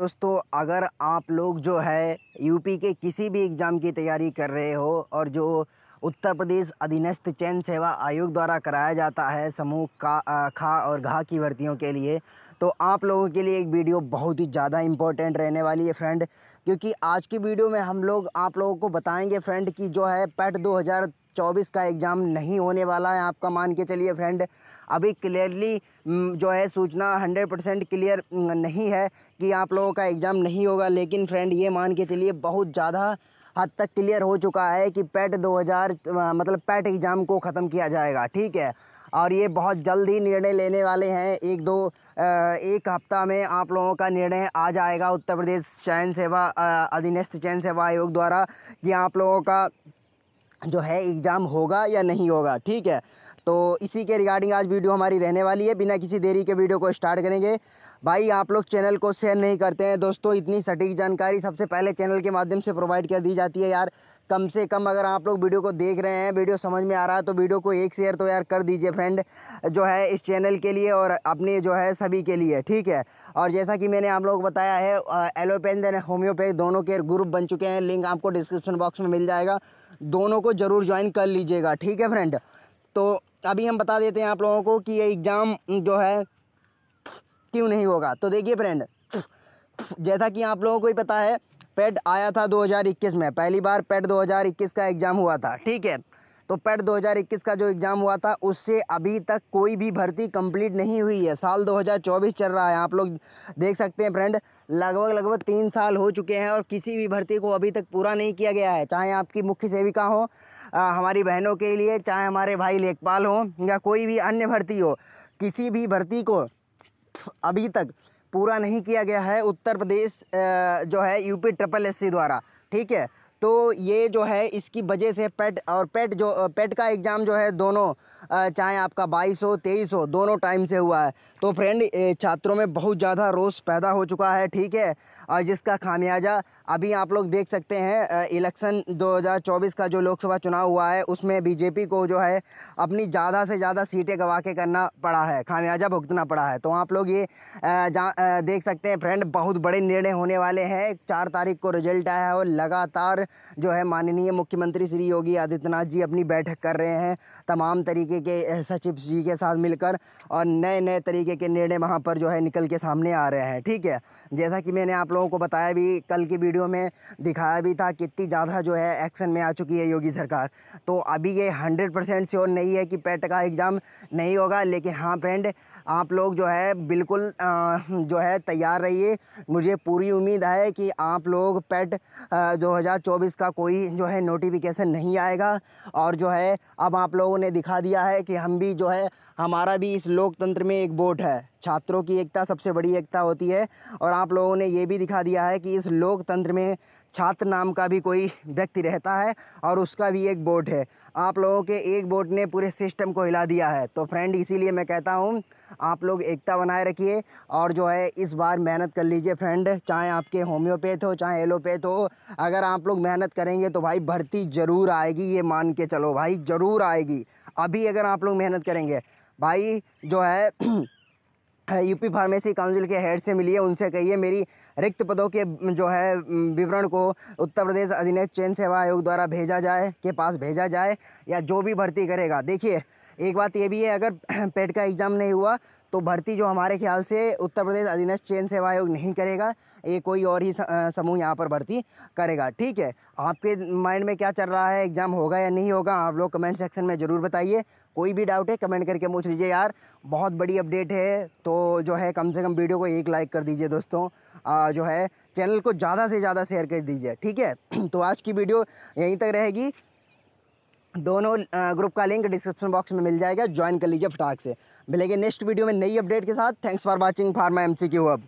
दोस्तों, अगर आप लोग जो है यूपी के किसी भी एग्ज़ाम की तैयारी कर रहे हो और जो उत्तर प्रदेश अधीनस्थ चयन सेवा आयोग द्वारा कराया जाता है समूह का खा और घा की भर्तियों के लिए तो आप लोगों के लिए एक वीडियो बहुत ही ज़्यादा इम्पोर्टेंट रहने वाली है फ्रेंड क्योंकि आज की वीडियो में हम लोग, आप लोगों को बताएँगे फ्रेंड कि जो है पेट 2024 का एग्ज़ाम नहीं होने वाला है, आपका मान के चलिए फ्रेंड। अभी क्लियरली जो है सूचना 100 परसेंट क्लियर नहीं है कि आप लोगों का एग्ज़ाम नहीं होगा, लेकिन फ्रेंड ये मान के चलिए बहुत ज़्यादा हद तक क्लियर हो चुका है कि पेट 2000 मतलब पैट एग्ज़ाम को ख़त्म किया जाएगा, ठीक है? और ये बहुत जल्द ही निर्णय लेने वाले हैं। एक दो एक हफ़्ता में आप लोगों का निर्णय आ जाएगा उत्तर प्रदेश चयन सेवा अधीनस्थ चयन सेवा आयोग द्वारा कि आप लोगों का जो है एग्ज़ाम होगा या नहीं होगा, ठीक है? तो इसी के रिगार्डिंग आज वीडियो हमारी रहने वाली है। बिना किसी देरी के वीडियो को स्टार्ट करेंगे। भाई, आप लोग चैनल को शेयर नहीं करते हैं। दोस्तों, इतनी सटीक जानकारी सबसे पहले चैनल के माध्यम से प्रोवाइड कर दी जाती है यार। कम से कम अगर आप लोग वीडियो को देख रहे हैं, वीडियो समझ में आ रहा है तो वीडियो को एक शेयर तो यार कर दीजिए फ्रेंड जो है इस चैनल के लिए और अपने जो है सभी के लिए, ठीक है? और जैसा कि मैंने आप लोग को बताया है एलोपैथ एंड होम्योपैथ दोनों के ग्रुप बन चुके हैं। लिंक आपको डिस्क्रिप्शन बॉक्स में मिल जाएगा। दोनों को ज़रूर ज्वाइन कर लीजिएगा, ठीक है फ्रेंड तो अभी हम बता देते हैं आप लोगों को कि ये एग्ज़ाम जो है, क्यों नहीं होगा? तो देखिए फ्रेंड जैसा कि आप लोगों को ही पता है पेड आया था 2021 में, पहली बार पेड 2021 का एग्ज़ाम हुआ था, ठीक है? तो पेड 2021 का जो एग्ज़ाम हुआ था उससे अभी तक कोई भी भर्ती कंप्लीट नहीं हुई है। साल 2024 चल रहा है आप लोग देख सकते हैं फ्रेंड लगभग लगभग तीन साल हो चुके हैं और किसी भी भर्ती को अभी तक पूरा नहीं किया गया है। चाहे आपकी मुख्य सेविका हो आ, हमारी बहनों के लिए चाहे हमारे भाई लेखपाल हो या कोई भी अन्य भर्ती हो किसी भी भर्ती को अभी तक पूरा नहीं किया गया है उत्तर प्रदेश जो है यूपी ट्रिपल एससी द्वारा। ठीक है? तो ये जो है, इसकी वजह से पेट और पेट जो, पेट का एग्ज़ाम जो है दोनों चाहे आपका बाईस हो, तेईस हो, दोनों टाइम से हुआ है। तो फ्रेंड छात्रों में बहुत ज़्यादा रोष पैदा हो चुका है, ठीक है? और जिसका खामियाजा अभी आप लोग देख सकते हैं इलेक्शन 2024 का जो लोकसभा चुनाव हुआ है, उसमें बीजेपी को जो है, अपनी ज़्यादा से ज़्यादा सीटें गवा के करना पड़ा है, खामियाजा भुगतना पड़ा है। तो आप लोग ये देख सकते हैं, फ्रेंड, बहुत बड़े निर्णय होने वाले हैं। चार तारीख को रिज़ल्ट आया है और लगातार जो है माननीय मुख्यमंत्री श्री योगी आदित्यनाथ जी अपनी बैठक कर रहे हैं। तमाम तरीके के सचिव जी के साथ मिलकर और नए नए तरीके के निर्णय वहाँ पर जो है निकल के सामने आ रहे हैं, ठीक है? जैसा कि मैंने आप लोगों को बताया भी, कल की वीडियो में दिखाया भी था कितनी ज़्यादा जो है एक्शन में आ चुकी है योगी सरकार। तो अभी ये हंड्रेड परसेंट श्योर नहीं है कि पेट का एग्ज़ाम नहीं होगा, लेकिन हाँ फ्रेंड आप लोग जो है बिल्कुल जो है तैयार रहिए। मुझे पूरी उम्मीद है कि आप लोग पेट दो हज़ार चौबीस का कोई जो है नोटिफिकेशन नहीं आएगा। और जो है, अब आप लोगों ने दिखा दिया है कि हम भी जो है, हमारा भी इस लोकतंत्र में एक वोट है। छात्रों की एकता सबसे बड़ी एकता होती है। और आप लोगों ने ये भी दिखा दिया है कि इस लोकतंत्र में छात्र नाम का भी कोई व्यक्ति रहता है और उसका भी एक वोट है। आप लोगों के एक वोट ने पूरे सिस्टम को हिला दिया है। तो फ्रेंड, इसीलिए मैं कहता हूँ, आप लोग एकता बनाए रखिए और जो है, इस बार मेहनत कर लीजिए फ्रेंड, चाहे आपके होम्योपैथ हो, चाहे एलोपैथ हो। अगर आप लोग मेहनत करेंगे तो भाई भर्ती ज़रूर आएगी, ये मान के चलो भाई, ज़रूर आएगी। अभी अगर आप लोग मेहनत करेंगे, भाई जो है यूपी फार्मेसी काउंसिल के हेड से मिलिए उनसे कहिए मेरी रिक्त पदों के, जो है विवरण को उत्तर प्रदेश अधिनय चयन सेवा आयोग द्वारा भेजा जाए, के पास भेजा जाए, या जो भी भर्ती करेगा। देखिए, एक बात ये भी है, अगर पेट का एग्ज़ाम नहीं हुआ तो भर्ती जो हमारे ख्याल से उत्तर प्रदेश अधीनस्थ चयन सेवा आयोग नहीं करेगा। ये कोई और ही समूह यहाँ पर भर्ती करेगा। ठीक है आपके माइंड में क्या चल रहा है? एग्ज़ाम होगा या नहीं होगा? आप लोग कमेंट सेक्शन में ज़रूर बताइए। कोई भी डाउट है कमेंट करके पूछ लीजिए यार। बहुत बड़ी अपडेट है तो जो है कम से कम वीडियो को एक लाइक कर दीजिए दोस्तों। आ, जो है चैनल को ज़्यादा से ज़्यादा शेयर कर दीजिए। ठीक है तो आज की वीडियो यहीं तक रहेगी। दोनों ग्रुप का लिंक डिस्क्रिप्शन बॉक्स में मिल जाएगा। ज्वाइन कर लीजिए फटाक से। मिलेंगे नेक्स्ट वीडियो में नई अपडेट के साथ। Thanks for watching pharma M C अब